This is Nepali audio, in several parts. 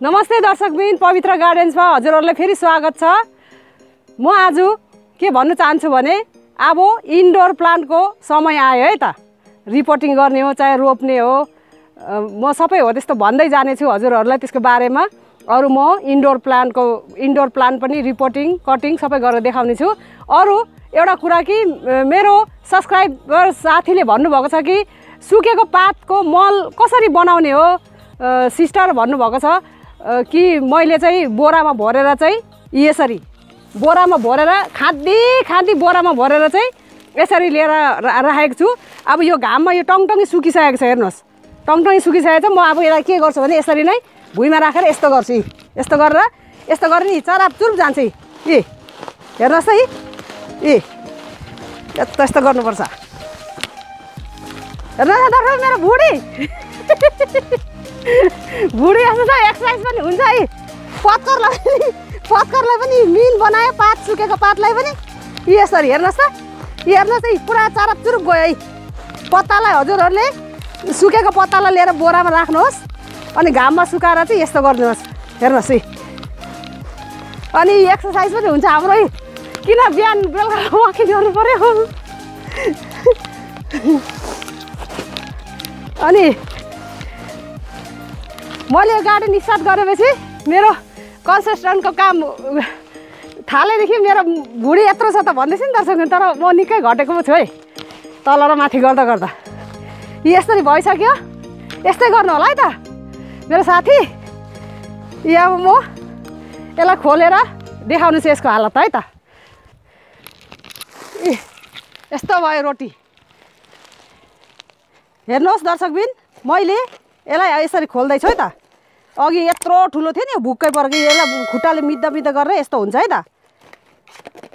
नमस्ते दर्शकबिन पवित्र गार्डन्समा हजुरहरूलाई फेरि स्वागत छ। म आज के भन्नु चाहन्छु भने अब इन्डोर प्लान्टको समय आयो है त। रिपोर्टिङ गर्ने हो चाहे रोप्ने हो। म सबै हो त्यस्तो भन्दै जानेछु हजुरहरूलाई त्यसको बारेमा। अरू म इन्डोर प्लान्टको इन्डोर प्लान्ट पनि रिपोर्टिङ कटिङ सबै गरेर देखाउने छु। अरू एउटा कुरा कि मेरो सब्सक्राइबर साथीले भन्नुभएको छ कि सुकेको पातको मल कसरी बनाउने हो? सिस्टर भन्नुभएको छ। कि मैले चाहिँ बोरामा भरेर चाहिँ यसरी बोरामा भरेर खाँदी खाँदी बोरामा भरेर चाहिँ यसरी लिएर रा- राखेको छु। अब यो घाममा यो टङटङ्गी सुकिसकेको छ हेर्नुहोस्। टङटङ्गी सुकिसकेको छ म अब यसलाई के गर्छु भने यसरी नै भुइँमा राखेर यस्तो गर्छु। यस्तो गरेर यस्तो गरेर नि चराप चुरुप जान्छ यी। हेर्नुहोस् यी। यी यस्तो यस्तो गर्नुपर्छ। हेर्नुहोस् मेरो बुढी। भुँडी जस्तो छ एक्सर्साइज पनि हुन्छ है। पत्करलाई पनि पत्करलाई पनि मिन बनायो पात सुकेको पातलाई पनि। यसरी हेर्नुहोस् त। हेर्नुहोस् है पुरा चारप चुरुप गयो है। पत्तालाई हजुरहरूले सुकेको पत्तालाई लिएर बोरामा राख्नुहोस्। अनि घाममा सुकाएर चाहिँ यस्तो गरिदिनुहोस्। हेर्नुहोस् है। अनि एक्सर्साइज पनि हुन्छ हाम्रो है। किन बिहान बेलुका वाकिङ गर्नु पऱ्यो अनि मैले यो गार्डन स्टार्ट गरेपछि मेरो कन्स्ट्रक्सनको काम थालेदेखि मेरो भुँडी यत्रो छ त भन्दैछु नि दर्शक तर म निकै घटेको पो छु है। तल र माथि गर्दा गर्दा। यसरी भइसक्यो। यस्तै गर्नु होला है त। मेरो साथी यो म यसलाई खोलेर देखाउनु छु यसको हालत है त। इ, यस्तो भयो रोटी। हेर्नुहोस् दर्शकबिन मैले यसलाई यसरी खोल्दैछु है त। अघि यत्रो ठुलो थियो नि भुक्कै परेको यसलाई खुट्टाले मिद्दा मिद्दा गरेर यस्तो हुन्छ है त।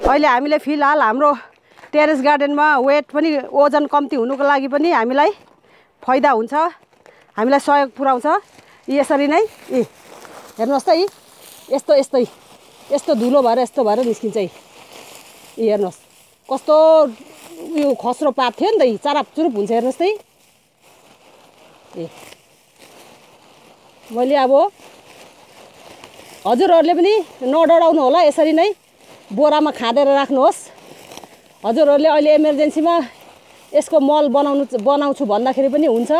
अहिले हामीले फिलहाल हाम्रो टेरेस गार्डनमा वेट पनि ओजन कम्ती हुनुको लागि पनि हामीलाई फाइदा हुन्छ। हामीलाई सहयोग पुऱ्याउँछ। यसरी नै यी हेर्नुहोस् त यी। यस्तो यस्तै यस्तो धुलो भएर यस्तो भएर निस्किन्छ यी। यी हेर्नुहोस्। कस्तो उयो खस्रो पात थियो नि त यी। चाराप चुरुप हुन्छ हेर्नुहोस् त ए मैले अब हजुरहरूले पनि नडराउनु होला यसरी नै बोरामा खाँदेर राख्नुहोस्। हजुरहरूले अहिले इमर्जेन्सीमा यसको मल बनाउनु बनाउँछु भन्दाखेरि पनि हुन्छ।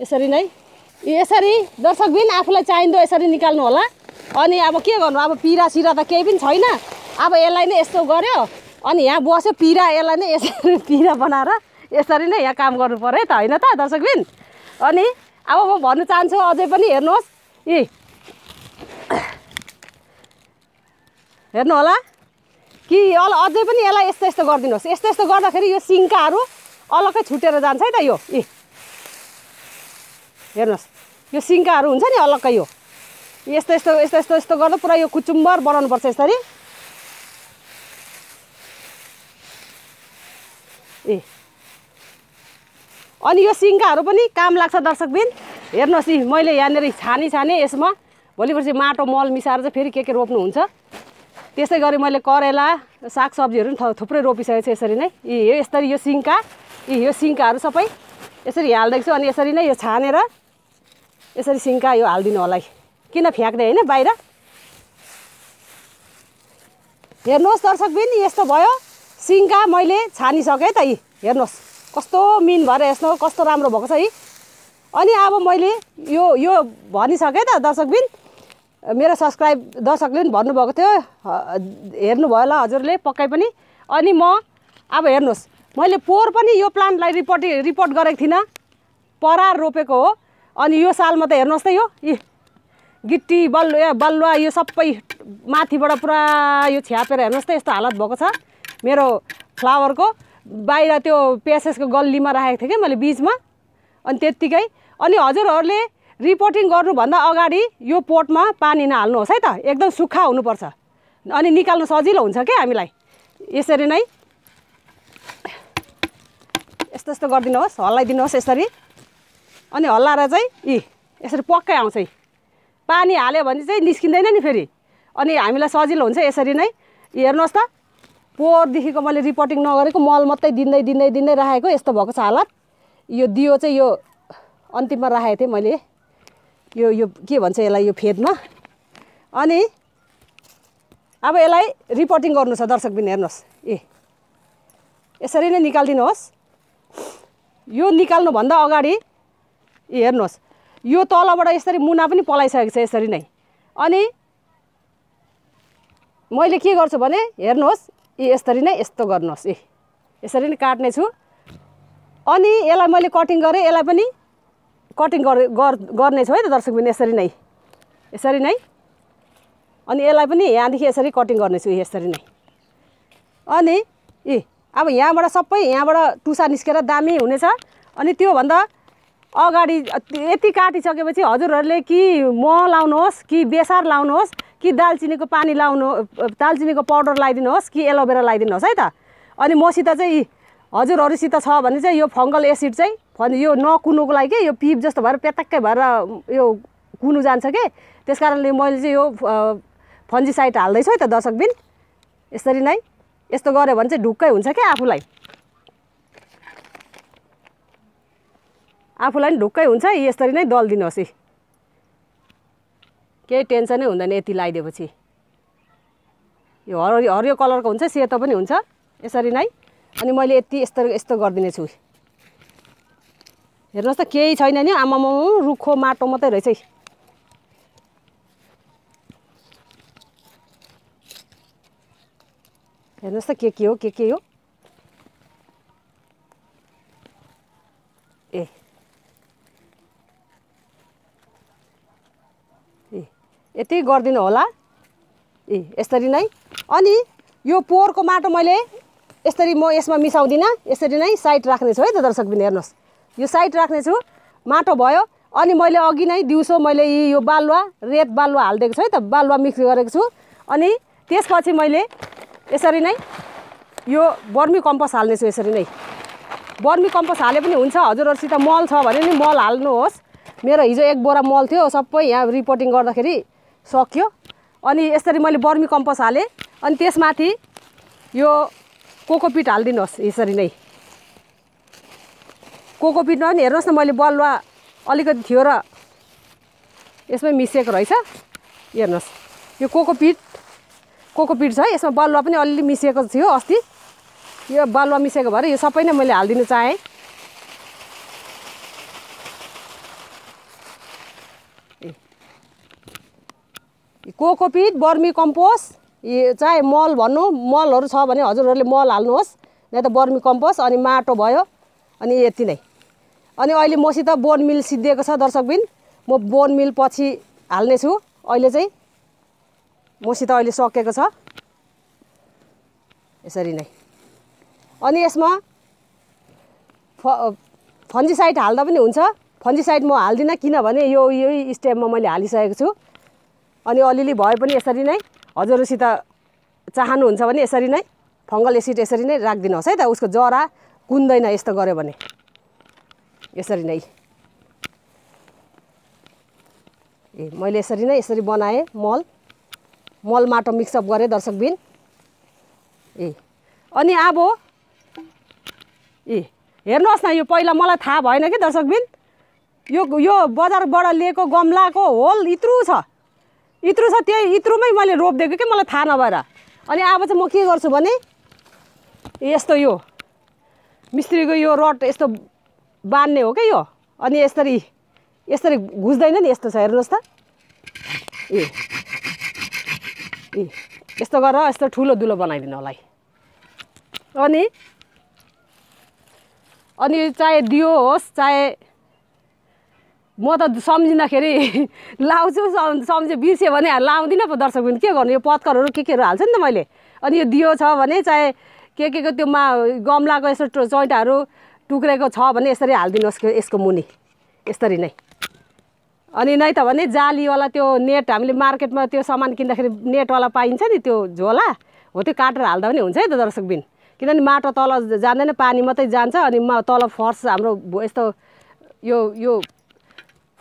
यसरी नै। यसरी दर्शकबिन आफूलाई चाहिँदो यसरी निकाल्नु होला। अनि अब के गर्नु? अब पिरा सिरा त केही पनि छैन। अब यसलाई नै यस्तो गऱ्यो अनि यहाँ बस्यो पिरा यसलाई नै यसरी पिरा बनाएर यसरी नै यहाँ काम गर्नु पऱ्यो है त? होइन त दर्शकबिन अनि अब म भन्न चाहन्छु अझै पनि हेर्नुहोस्। यी हेर्नु होला कि अल अझै पनि यसलाई यस्तो यस्तो गरिदिनुहोस्। यस्तो यस्तो गर्दाखेरि यो सिङ्काहरू अलग्गै छुटेर जान्छ है त यो। यी हेर्नुहोस्। यो सिङ्काहरू हुन्छ नि अलग्गै यो। यस्तो यस्तो यस्तो यस्तो यस्तो गर्दा पुरा यो कुचुम्बर बनाउनुपर्छ यसरी। ए अनि यो सिङ्काहरू पनि काम लाग्छ दर्शकबिन हेर्नुहोस् यी मैले यहाँनिर छानी छाने यसमा भोलि पर्सि माटो मल मिसाएर चाहिँ फेरि के के रोप्नुहुन्छ। त्यसै गरी मैले करेला सागसब्जीहरू पनि थुप्रै रोपिसकेको छु यसरी नै। यी यसरी यो सिङ्का यी यो सिङ्काहरू सबै यसरी हालिदिएको छु अनि यसरी नै यो छानेर यसरी सिङ्का यो हालिदिनु होला। किन फ्याँक्दै होइन बाहिर? हेर्नुहोस् दर्शकबिन यस्तो भयो। सिङ्का मैले छानिसकेँ त यी हेर्नुहोस्। कस्तो मिन भएर यस्तो कस्तो राम्रो भएको छ यी अनि अब मैले यो यो भनिसकेँ त दर्शकबिन मेरो सब्सक्राइब दर्शकले पनि भन्नुभएको थियो। ह- हेर्नुभयो होला हजुरले पक्कै पनि। अनि म अब हेर्नुहोस् मैले पोहोर पनि यो प्लान्टलाई रिपोर्ट रिपोर्ट गरेको थिइनँ। परार रोपेको हो। अनि यो सालमा त हेर्नुहोस् त यो। यी गिट्टी बलुवा बलुवा यो सबै माथिबाट पुरा यो छ्यापेर हेर्नुहोस् त यस्तो हालत भएको छ। मेरो फ्लावरको बाहिर त्यो पेसेसको गल्लीमा राखेको थिएँ कि मैले बिचमा। अनि त्यत्तिकै अनि हजुरहरूले रिपोर्टिङ गर्नुभन्दा अगाडि यो पोटमा पानी नहाल्नुहोस् है त। एकदम सुक्खा हुनुपर्छ। अनि निकाल्नु सजिलो हुन्छ क्या हामीलाई। यसरी नै यस्तो यस्तो गरिदिनुहोस् हल्लाइदिनुहोस् यसरी। अनि हल्लाएर चाहिँ यी यसरी पक्कै आउँछ यी पानी हाल्यो भने चाहिँ निस्किँदैन नि फेरि। अनि हामीलाई सजिलो हुन्छ यसरी नै। हेर्नुहोस् त पोहोरदेखिको मैले रिपोर्टिङ नगरेको मल मात्रै दिँदै दिँदै दिँदै राखेको यस्तो भएको छ हालत। यो दियो चाहिँ यो अन्तिममा राखेको थिएँ मैले। यो यो के भन्छ यसलाई यो फेदमा। अनि अब यसलाई रिपोर्टिङ गर्नु छ दर्शकबिन हेर्नुहोस्। ए यसरी नै निकालिदिनुहोस्। यो निकाल्नुभन्दा अगाडि ए हेर्नुहोस्। यो तलबाट यसरी मुना पनि पलाइसकेको छ यसरी नै। अनि मैले के गर्छु भने हेर्नुहोस्। ए यसरी नै यस्तो गर्नुहोस्। ए यसरी नै काट्ने छु अनि यसलाई मैले कटिङ गरेँ यसलाई पनि कटिङ गरे गर्नेछु है त दर्शकबिन यसरी नै। यसरी नै। अनि यसलाई पनि यहाँदेखि यसरी कटिङ गर्नेछु यसरी नै। अनि ए अब यहाँबाट सबै यहाँबाट टुसा निस्केर दामी हुनेछ। अनि त्योभन्दा अगाडि यति काटिसकेपछि हजुरहरूले कि मह लाउनुहोस् कि बेसार लाउनुहोस् कि दालचिनीको पानी लाउनु दालचिनीको पाउडर लगाइदिनुहोस् कि एलोभेरा लगाइदिनुहोस् है त? अनि मसित चाहिँ हजुरहरूसित छ भने चाहिँ यो फङ्गल एसिड चाहिँ यो नकुनुको लागि के यो पिप जस्तो भएर पेतक्कै भएर यो कुनु जान्छ कि? त्यस कारणले मैले चाहिँ यो फन्जिसाइड हाल्दैछु है त दर्शकबिन यसरी नै यस्तो गऱ्यो भने चाहिँ ढुक्कै हुन्छ क्या आफूलाई? आफूलाई पनि ढुक्कै हुन्छ यसरी नै दल दिनुहोस् है। केही टेन्सनै हुँदैन यति लगाइदिएपछि यो हरियो हरियो कलरको हुन्छ सेतो पनि हुन्छ। यसरी नै। अनि मैले यति यस्तो यस्तो गरिदिने छु। हेर्नुहोस् त केही छैन नि। आमामा रुखो माटो मात्रै रहेछ है। हेर्नुहोस् त के के हो के के हो ए ए यति गरिदिनु होला। ए यसरी नै? अनि यो पोहोरको माटो मैले यसरी म यसमा मिसाउँदिनँ। यसरी नै साइड राख्नेछु है त दर्शकबिन हेर्नुहोस्। यो साइड राख्नेछु। माटो भयो। अनि मैले अघि नै दिउँसो मैले यो बालुवा रेत बालुवा हालिदिएको छु है त। बालुवा मिक्स गरेको छु। अनि त्यसपछि मैले यसरी नै यो बर्मी कम्पोस्ट हाल्नेछु यसरी नै। बर्मी कम्पोस्ट हाले पनि हुन्छ। हजुरहरूसित मल छ भने नि मल हाल्नुहोस्। मेरो हिजो एक बोरा मल थियो। सबै यहाँ रिपोर्टिङ गर्दाखेरि सक्यो। अनि यसरी मैले बर्मी कम्पोस्ट हालेँ। अनि त्यसमाथि यो कोकोपिट हालिदिनुहोस् यसरी नै। कोकोपिटमा पनि हेर्नुहोस् न मैले बलुवा अलिकति थियो र यसमै मिसिएको रहेछ। हेर्नुहोस् यो कोकोपिट कोकोपिट छ है यसमा बालुवा पनि अलिअलि मिसिएको थियो अस्ति। यो बालुवा मिसिएको भएर यो सबै नै मैले हालिदिनु चाहेँ। कोकोपिट बर्मी कम्पोस्ट चाहे मल भन्नु मलहरू छ भने हजुरहरूले मल हाल्नुहोस् नै त बर्मी कम्पोस्ट अनि माटो भयो अनि यति नै। अनि अहिले मसित बोन मिल सिद्धिएको छ दर्शकबिन म बोन मिल पछि हाल्नेछु अहिले चाहिँ मसित अहिले सकेको छ। यसरी नै। अनि यसमा फ फन्जिसाइड हाल्दा पनि हुन्छ। फन्जिसाइड म हाल्दिनँ किनभने यो यही स्टेपमा मैले हालिसकेको छु। अनि अलिअलि भए पनि यसरी नै हजुरसित चाहनुहुन्छ भने यसरी नै फङ्गल एसिड यसरी नै राखिदिनुहोस् है त उसको जरा कुन्दैन यस्तो गऱ्यो भने। यसरी नै। ए मैले यसरी नै यसरी बनाएँ मल। मल माटो मिक्सअप गरेँ दर्शकबिन ए अनि अब ए हेर्नुहोस् न यो पहिला मलाई थाहा भएन कि दर्शकबिन यो यो बजारबाट लिएको गमलाको होल इत्रु छ। इत्रु छ त्यही इत्रुमै मैले रोपिदिएको कि मलाई थाहा नभएर। अनि अब चाहिँ म के गर्छु भने यस्तो यो मिस्त्रीको यो रड यस्तो बान्ने हो क्या यो? अनि यसरी यसरी घुस्दैन नि यस्तो छ हेर्नुहोस् त। ए ए यस्तो गरेर यस्तो ठुलो दुलो बनाइदिनु होला अनि अनि चाहे दियो होस् चाहे म त सम्झिँदाखेरि लाउँछु सम्झे बिर्सेँ भने लाउँदिनँ पो दर्शक पनि के गर्नु? यो पत्करहरू के केहरू हाल्छु नि त मैले? अनि यो दियो छ भने चाहे के के को त्यो मा गमलाको यस्तो चैँटाहरू टुक्रेको छ भने यसरी हालिदिनुहोस् यसको मुनि। यसरी नै। अनि नै त भने जालीवाला त्यो नेट हामीले मार्केटमा त्यो सामान किन्दाखेरि नेटवाला पाइन्छ नि त्यो झोला हो त्यो काटेर हाल्दा पनि हुन्छ है त दर्शकबिन किनभने माटो तल जाँदैन पानी मात्रै जान्छ अनि तल फर्स हाम्रो यस्तो यो यो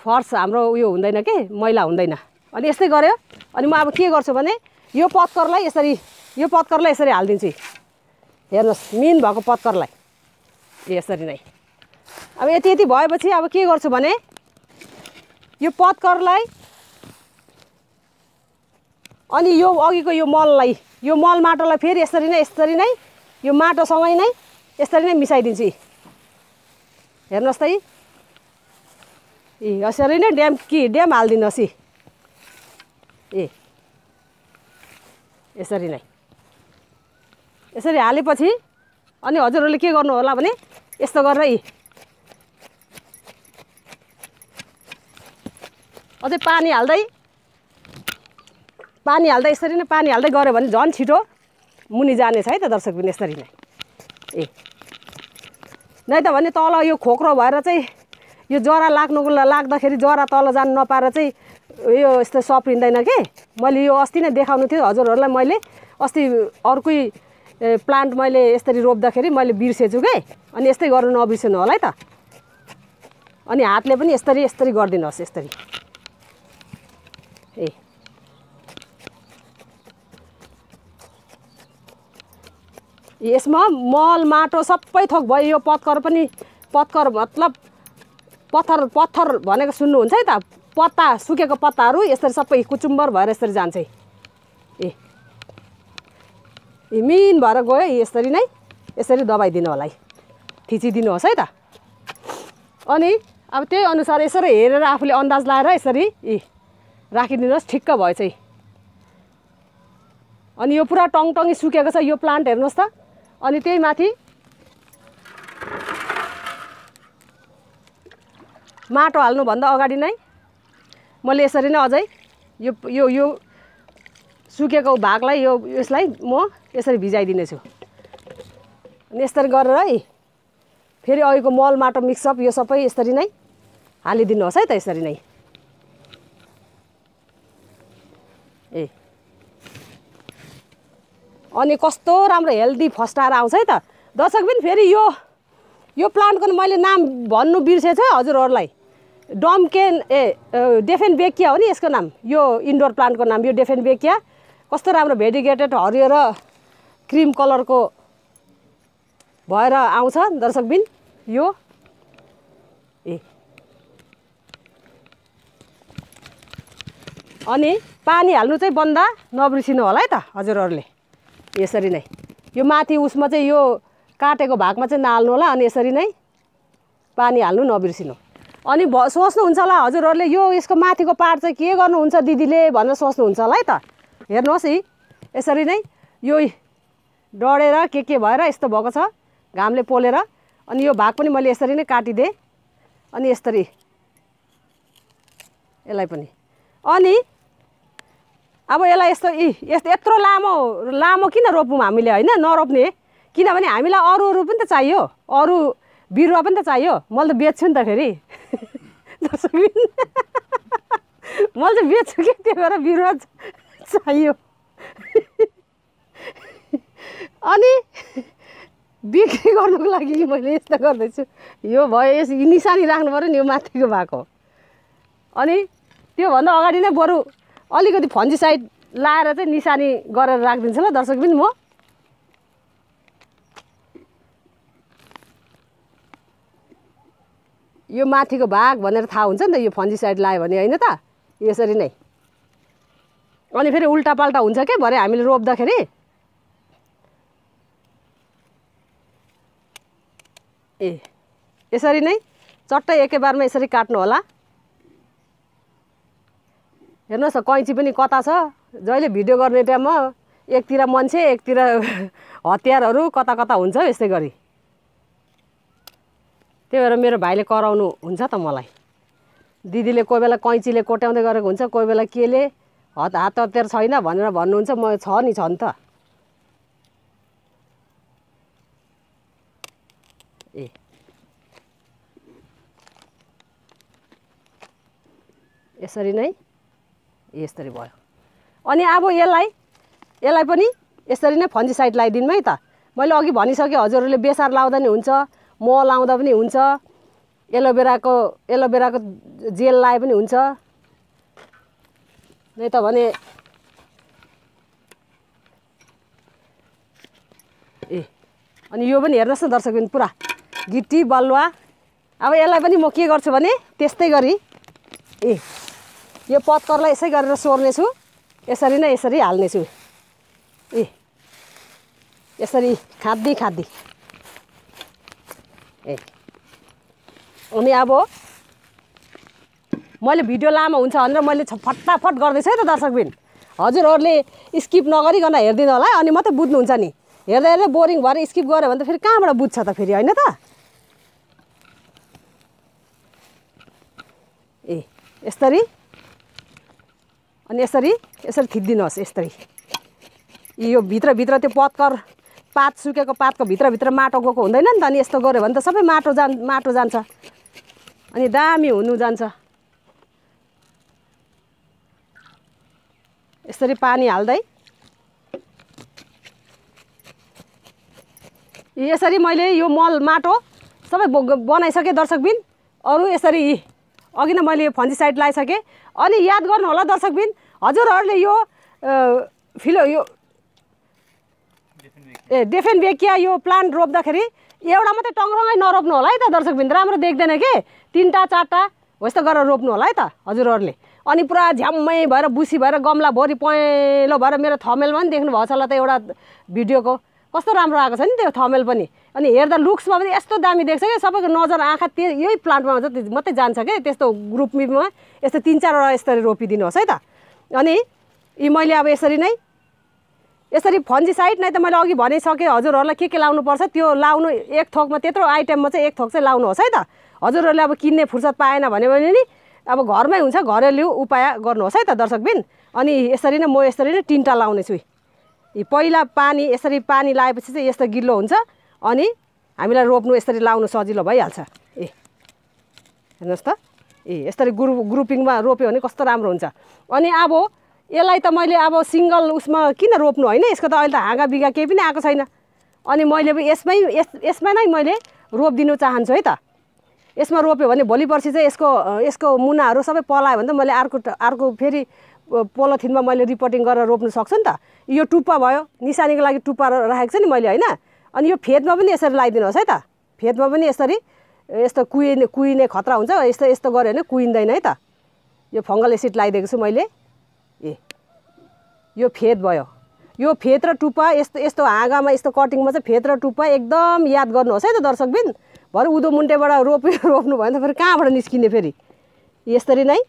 फर्स हाम्रो उयो हुँदैन कि? मैला हुँदैन। अनि यस्तै गऱ्यो। अनि म अब के गर्छु भने यो पत्करलाई यसरी यो पत्करलाई यसरी हालिदिन्छु। हेर्नुहोस् मिन भएको पत्करलाई। यसरी नै। अब यति यति भएपछि अब के गर्छु भने यो पत्करलाई अनि यो अघिको यो मललाई यो मल माटोलाई फेरि यसरी नै यसरी नै यो माटोसँगै नै यसरी नै मिसाइदिन्छु। हेर्नुहोस् त ए यसरी नै ड्याम कि ड्याम हालिदिनुहोस् यी ए यसरी नै। यसरी हालेपछि अनि हजुरहरूले के गर्नु होला भने यस्तो गरेर यी अझै पानी हाल्दै पानी हाल्दै यसरी नै पानी हाल्दै गऱ्यो भने झन् छिटो मुनि जानेछ है त दर्शक पनि यसरी नै। ए। नै त भने तल यो खोक्रो भएर चाहिँ यो जरा लाग्नुको लाग्दाखेरि जरा तल जानु नपाएर चाहिँ यो यस्तो सप्रिँदैन कि? मैले यो अस्ति नै देखाउनु थियो हजुरहरूलाई मैले। अस्ति अर्कै प्लान्ट मैले यसरी रोप्दाखेरि मैले बिर्सेछु कि? अनि यस्तै गर्नु नबिर्सनु होला है त। अनि हातले पनि यसरी यसरी गरिदिनुहोस् यसरी। ए। यसमा मल माटो सबै थोक भयो। यो पत्कर पनि पत्कर मतलब पत्थर पत्थर भनेको सुन्नुहुन्छ है त। पत्ता सुकेको पत्ताहरू यसरी सबै कुचुम्बर भएर यसरी जान्छ है। ए ए मिन भएर गयो है यसरी नै। यसरी दबाई दिनु होला है। थिचिदिनुहोस् है त। अनि अब त्यही अनुसार यसरी हेरेर आफूले अन्दाज लाएर यसरी ए राखिदिनुहोस् ठिक्क भयो चाहिँ अनि यो पुरा टङटङ्गी सुकेको छ यो प्लान्ट हेर्नुहोस् त। अनि त्यही माथि माटो हाल्नुभन्दा अगाडि नै मैले यसरी नै अझै यो यो यो सुकेको भागलाई यो यसलाई म यसरी भिजाइदिनेछु। अनि यसरी गरेर है फेरि अघिको मल माटो मिक्सअप यो सबै यसरी नै हालिदिनुहोस् है त यसरी नै। ए। अनि कस्तो राम्रो हेल्दी फस्टाएर आउँछ है त। दर्शक पनि फेरि यो यो प्लान्टको मैले नाम भन्नु बिर्सेछु हजुरहरूलाई। डम्केन ए डेफेन बेकिया हो नि यसको नाम? यो इन्डोर प्लान्टको नाम यो डेफेन बेकिया। कस्तो राम्रो भेडिगेटेड हरियो र क्रिम कलरको भएर आउँछ दर्शकबिन यो ए। अनि पानी हाल्नु चाहिँ बन्दा नबिर्सिनु होला है त हजुरहरूले। यसरी नै। यो माथि उसमा चाहिँ यो काटेको भागमा चाहिँ नहाल्नु होला अनि यसरी नै पानी हाल्नु नबिर्सिनु। अनि भ सोच्नुहुन्छ होला हजुरहरूले यो यसको माथिको पार्ट चाहिँ के गर्नुहुन्छ दिदीले भनेर सोच्नुहुन्छ होला है त? हेर्नुहोस् है यसरी नै यो डढेर के के भएर यस्तो भएको छ घामले पोलेर अनि यो भाग पनि मैले यसरी नै काटिदिएँ अनि यसरी। यसलाई पनि। अनि अब यसलाई यस्तो इ यस्तो यत्रो लामो लामो किन रोपौँ हामीले होइन? नरोप्ने। किनभने हामीलाई अरू अरू पनि त चाहियो। अरू बिरुवा पनि त चाहियो। मैले त बेच्छु नि त फेरि। मैले त बेच्छु कि त्यही भएर बिरुवा चाहियो। अनि बिक्री गर्नुको लागि मैले यस्तो गर्दैछु। यो भयो यस निशानी राख्नु पऱ्यो नि यो माथिको भएको। अनि त्योभन्दा अगाडि नै बरु अलिकति फन्जी साइड लाएर चाहिँ निशानी गरेर राखिदिन्छु ल दर्शक पनि म। यो माथिको भाग भनेर थाहा हुन्छ नि त यो फन्जी साइड लायो भने होइन त यसरी नै। अनि फेरि उल्टापाल्टा हुन्छ क्या भरे हामीले रोप्दाखेरि? ए यसरी नै चट्टै एकैबारमा यसरी काट्नु होला। हेर्नुहोस् न कैँची पनि कता छ। जहिले भिडियो गर्ने टाइममा एकतिर मान्छे एकतिर हतियारहरू कता कता हुन्छ यस्तै गरी। त्यही भएर मेरो भाइले कराउनु हुन्छ त मलाई। दिदीले कोही बेला कैँचीले कोट्याउँदै गरेको हुन्छ कोही बेला केले हत हात हतियार छैन भनेर भन्नुहुन्छ म छ नि छ नि त। ए। यसरी नै? यसरी भयो। अनि अब यसलाई यसलाई पनि यसरी नै फन्जी साइड लगाइदिनु है त। मैले अघि भनिसकेँ हजुरहरूले बेसार लाउँदा नि हुन्छ। मह लाउँदा पनि हुन्छ। एलोभेराको एलोभेराको जेल लाए पनि हुन्छ। नै त भने ए अनि यो पनि हेर्नुहोस् न दर्शक पुरा गिटी बलुवा। अब यसलाई पनि म के गर्छु भने त्यस्तै गरी ए यो पत्करलाई यसै गरेर सोर्नेछु। यसरी नै यसरी हाल्नेछु। ए यसरी खाँदी खाँदी अनि अब मैले भिडियो लामो हुन्छ भनेर मैले फटाफट गर्दैछु है त दर्शकबिन। हजुरहरूले स्किप नगरिकन हेरिदिनु होला है अनि मात्रै बुझ्नुहुन्छ नि। हेर्दा हेर्दै बोरिङ भएर स्किप गऱ्यो भने त फेरि कहाँबाट बुझ्छ त फेरि होइन त? ए यसरी? अनि यसरी? यसरी थिचिदिनुहोस् यसरी। यो भित्रभित्र त्यो पत्कर पात सुकेको पातको भित्रभित्र माटो गएको हुँदैन नि त अनि यस्तो गऱ्यो भने त सबै माटो जान माटो जान्छ। अनि दामी हुनु जान्छ। यसरी पानी हाल्दै। यसरी मैले यो मल माटो सबै बनाइसकेँ दर्शकबिन अरू यसरी अघि नै मैले यो फन्जिसाइड लगाइसकेँ अनि याद गर्नु होला दर्शकबिन हजुरहरूले यो फिलो यो ए डेफेन बेकिया यो प्लान्ट रोप्दाखेरि? एउटा मात्रै टङ्ग्रङ्गै नरोप्नु होला है त दर्शकबिन राम्रो देख्दैन के? तिनवटा चारवटा हो यस्तो गरेर रोप्नु होला है त हजुरहरूले। अनि पुरा झ्याम्मै भएर बुसी भएर गमला भरि पहेँलो भएर मेरो थमेलमा पनि देख्नु भएको छ होला त एउटा भिडियोको। कस्तो राम्रो आएको छ नि त्यो थमेल पनि। अनि हेर्दा लुक्समा पनि यस्तो दामी देख्छ कि? सबैको नजर आँखा त्यो यही प्लान्टमा मात्रै मात्रै जान्छ क्या त्यस्तो ग्रुपमा यस्तो तिन चारवटा यसरी रोपिदिनुहोस् है त। अनि यी मैले अब यसरी नै यसरी फन्जिसाइड नै त मैले अघि भनिसकेँ हजुरहरूलाई के के लाउनुपर्छ? त्यो लाउनु एक थोकमा त्यत्रो आइटममा चाहिँ एक थोक चाहिँ लाउनुहोस् है त। हजुरहरूले अब किन्ने फुर्सद पाएन भने नि अब घरमै हुन्छ घरेलु उपाय गर्नुहोस् है त दर्शकबिन अनि यसरी नै म यसरी नै तिनवटा लाउने छु यी पहिला पानी यसरी पानी लगाएपछि चाहिँ यस्तो गिलो हुन्छ। अनि हामीलाई रोप्नु यसरी लाउनु सजिलो भइहाल्छ। ए हेर्नुहोस् त। ए यसरी ग्रु ग्रुपिङमा रोप्यो भने कस्तो राम्रो हुन्छ। अनि अब यसलाई त मैले अब सिङ्गल उसमा किन रोप्नु होइन? यसको त अहिले त हाँगा बिगा केही पनि आएको छैन। अनि मैले यसमै यस यसमा नै मैले रोपिदिनु चाहन्छु है त। यसमा रोप्यो भने भोलि पर्सि चाहिँ यसको यसको मुनाहरू सबै पलायो भने त मैले अर्को अर्को फेरि पोलोथिनमा मैले रिपोर्टिङ गरेर रोप्नु सक्छु नि त। यो टुप्पा भयो निशानीको लागि टुप्पा राखेको छु नि मैले होइन। अनि यो फेदमा पनि यसरी लगाइदिनुहोस् है त। फेदमा पनि यसरी यस्तो कुहिने कुहिने खतरा हुन्छ यस्तो यस्तो गऱ्यो भने कुहिँदैन है त। यो फङ्गल एसिड लगाइदिएको छु मैले। ए यो फेद भयो। यो फेद र टुप्पा यस्तो यस्तो हाँगामा यस्तो कटिङमा चाहिँ फेद र टुप्पा एकदम याद गर्नुहोस् है त दर्शकबिन भरे उदो मुन्टेबाट रोप्यो रोप्नु भयो भने त फेरि कहाँबाट निस्किने फेरि? यसरी नै।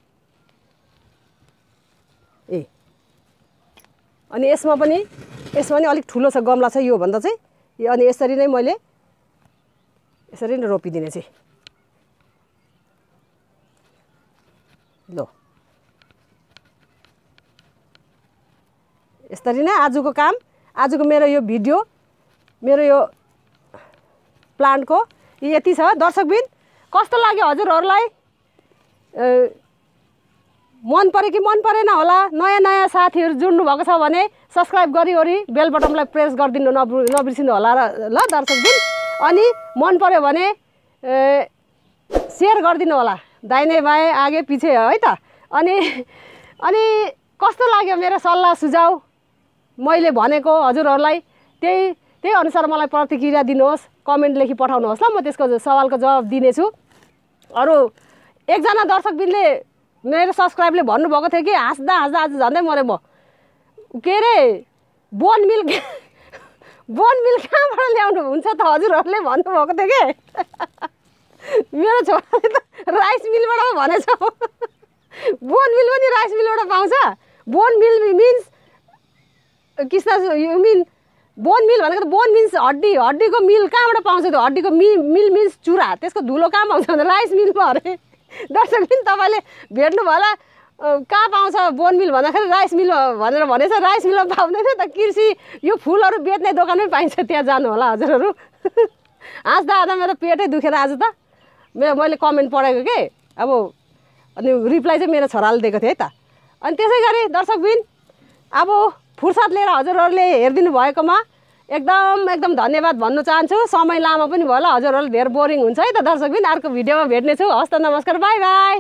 ए अनि यसमा पनि यसमा पनि अलिक ठुलो छ गमला छ योभन्दा चाहिँ। अनि यसरी नै मैले यसरी नै रोपिदिने चाहिँ। ल। यसरी नै आजको काम आजको मेरो यो भिडियो मेरो यो प्लान्टको यति छ। दर्शकबिन कस्तो लाग्यो हजुरहरूलाई? मन पऱ्यो कि मन परेन होला? नयाँ नयाँ साथीहरू जुड्नु भएको छ भने सब्सक्राइब गरिवरि बेल बटनलाई प्रेस गरिदिनु नबि नबिर्सिनु होला र ल दर्शकबिन। अनि मन पऱ्यो भने सेयर गरिदिनु होला। दाहिने बाएँ आगे पछि है त? अनि अनि कस्तो लाग्यो मेरो सल्लाह सुझाउ? मैले भनेको हजुरहरूलाई त्यही त्यही अनुसार मलाई प्रतिक्रिया दिनुहोस् कमेन्ट लेखी पठाउनुहोस् ल म त्यसको सवालको जवाब दिनेछु। अरू एकजना दर्शकबिनले मेरो सब्सक्राइबले भन्नुभएको थियो कि हाँस्दा हाँस्दा आज झन्डै मऱ्यो म। के अरे बोन मिल बोन मिल कहाँबाट ल्याउनु हुन्छ त हजुरहरूले भन्नुभएको थियो कि? मेरो छोराले त राइस मिलबाट भनेछ। बोन मिल पनि राइस मिलबाट पाउँछ। बोन मिल मिन्स कृष्ण यु मिन बोन मिल भनेको त बोन मिन्स हड्डी हड्डीको मिल कहाँबाट पाउँछ त्यो? हड्डीको मि मिल मिन्स चुरा। त्यसको धुलो कहाँ पाउँछ भने राइस मिलमा अरे। दर्शक पनि तपाईँले भेट्नुभयो होला। कहाँ पाउँछ बोन मिल भन्दाखेरि राइस मिल भनेर भनेछ। राइस मिलमा पाउँदैन त। कृषि यो फुलहरू बेच्ने दोकानमै पाइन्छ। त्यहाँ जानु होला हजुरहरू। हाँस्दा हाँस्दा मेरो पेटै दुखेर आज त। मेरो मैले कमेन्ट पढेको के? अब अनि रिप्लाई चाहिँ मेरो छोराले दिएको थियो है त। अनि त्यसै गरी दर्शकबिन अब फुर्सद लिएर हजुरहरूले हेरिदिनु भएकोमा एकदम एकदम धन्यवाद भन्नु चाहन्छु। समय लामो पनि भयो होला। हजुरहरूले धेरै बोरिङ हुन्छ है त। दर्शकबिन अर्को भिडियोमा भेट्नेछु। हस् त नमस्कार। Bye bye.